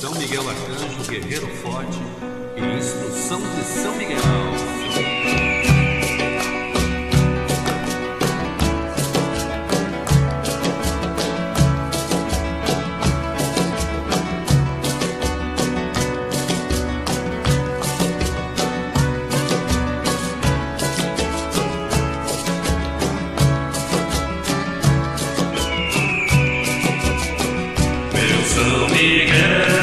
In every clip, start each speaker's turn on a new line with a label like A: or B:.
A: São Miguel Arcanjo, Guerreiro Forte e Instrução de São Miguel.
B: Meu São Miguel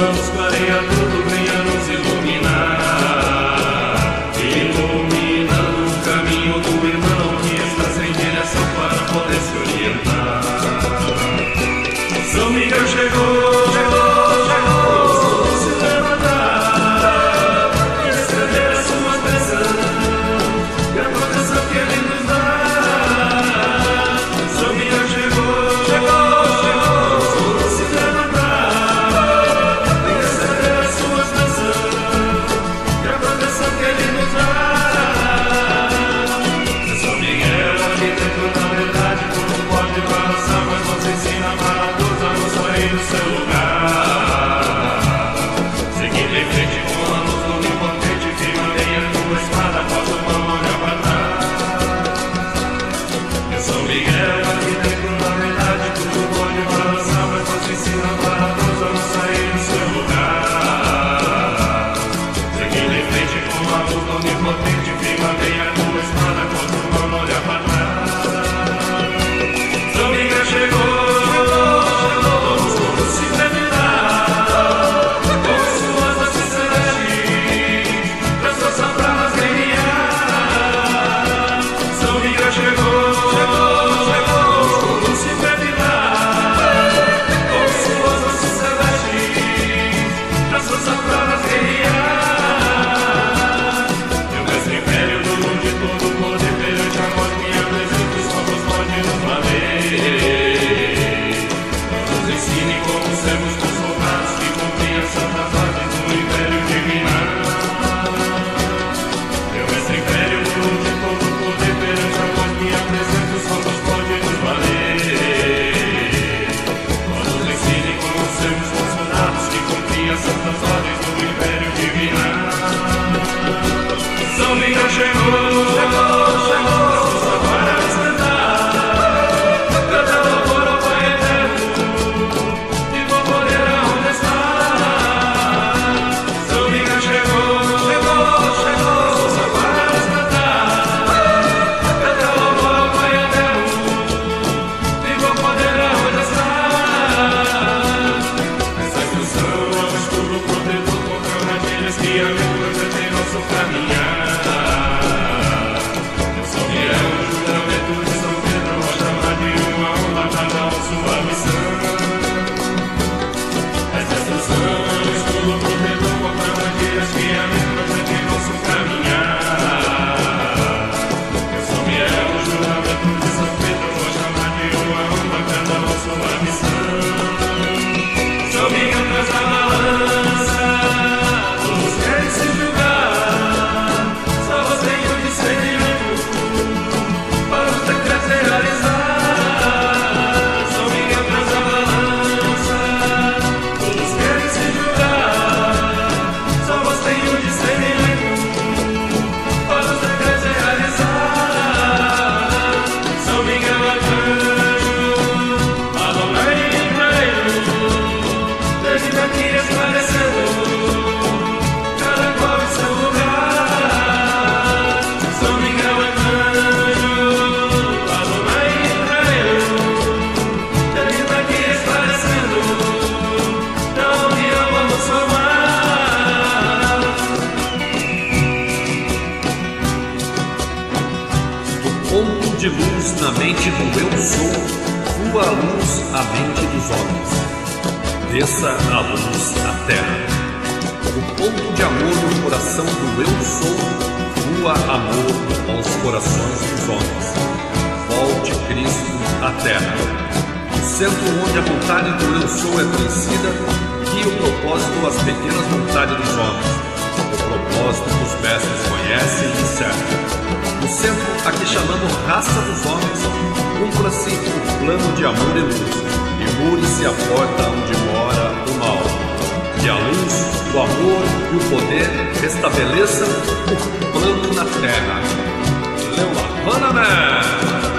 B: world's bloody famiglia, non potete non soffamiglia.
A: Luz na mente do eu sou, flua a luz à mente dos homens. Desça a luz à terra. O ponto de amor no coração do eu sou, flua amor aos corações dos homens. Volte Cristo à terra. O centro onde a vontade do eu sou é conhecida, guia o propósito às pequenas vontades dos homens. O propósito que os mestres conhecem e servem. No centro, aqui chamando raça dos homens, cumpra-se o plano de amor e luz, e mure-se a porta onde mora o mal. E a luz, o amor e o poder restabeleçam o plano na terra. Leu Havana Man!